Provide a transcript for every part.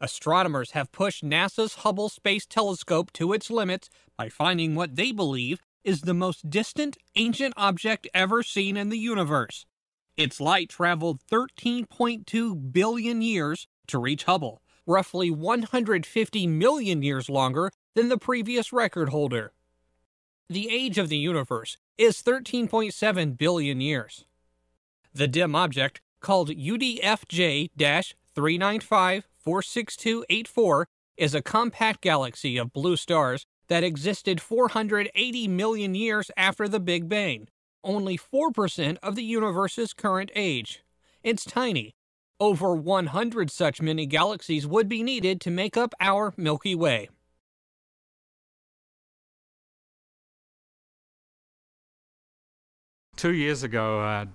Astronomers have pushed NASA's Hubble Space Telescope to its limits by finding what they believe is the most distant ancient object ever seen in the universe. Its light traveled 13.2 billion years to reach Hubble, roughly 150 million years longer than the previous record holder. The age of the universe is 13.7 billion years. The dim object, called UDFJ 395 46284 is a compact galaxy of blue stars that existed 480 million years after the Big Bang, only 4% of the universe's current age. It's tiny. Over 100 such mini galaxies would be needed to make up our Milky Way. Two years ago, a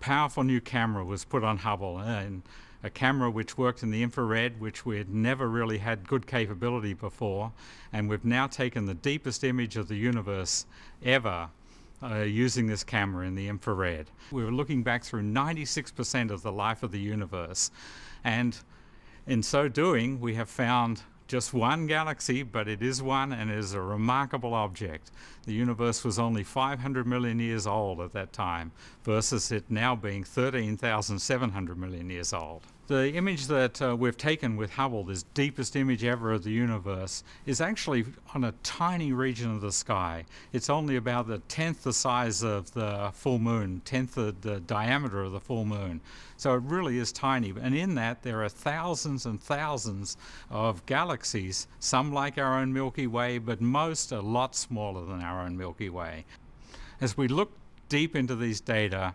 powerful new camera was put on Hubble, and a camera which worked in the infrared, which we had never really had good capability before, and we've now taken the deepest image of the universe ever uh, using this camera in the infrared. We were looking back through 96% of the life of the universe, and in so doing, we have found just one galaxy, but it is one and it is a remarkable object. The universe was only 500 million years old at that time, versus it now being 13,700 million years old. The image that uh, we've taken with Hubble, this deepest image ever of the universe, is actually on a tiny region of the sky. It's only about the tenth the size of the full moon, tenth the, the diameter of the full moon. So it really is tiny. And in that, there are thousands and thousands of galaxies, some like our own Milky Way, but most a lot smaller than our own Milky Way. As we look deep into these data,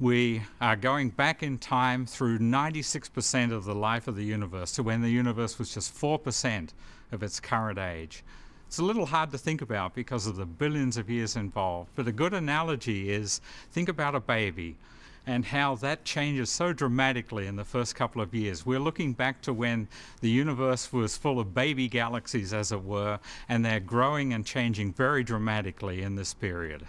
we are going back in time through 96% of the life of the universe to when the universe was just 4% of its current age. It's a little hard to think about because of the billions of years involved, but a good analogy is think about a baby and how that changes so dramatically in the first couple of years. We're looking back to when the universe was full of baby galaxies, as it were, and they're growing and changing very dramatically in this period.